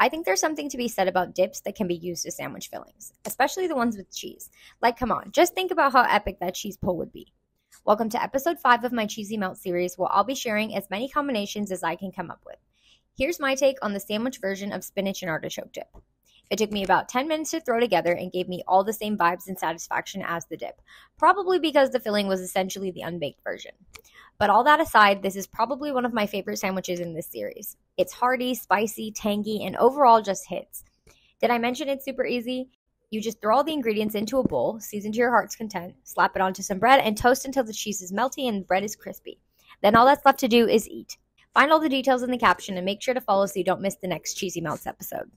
I think there's something to be said about dips that can be used as sandwich fillings, especially the ones with cheese. Like, come on, just think about how epic that cheese pull would be. Welcome to episode 5 of my Cheesy Melt series, where I'll be sharing as many combinations as I can come up with. Here's my take on the sandwich version of spinach and artichoke dip. It took me about 10 minutes to throw together and gave me all the same vibes and satisfaction as the dip, probably because the filling was essentially the unbaked version. But all that aside, this is probably one of my favorite sandwiches in this series. It's hearty, spicy, tangy, and overall just hits. Did I mention it's super easy? You just throw all the ingredients into a bowl, season to your heart's content, slap it onto some bread, and toast until the cheese is melty and the bread is crispy. Then all that's left to do is eat. Find all the details in the caption and make sure to follow so you don't miss the next Cheesy Melts episode.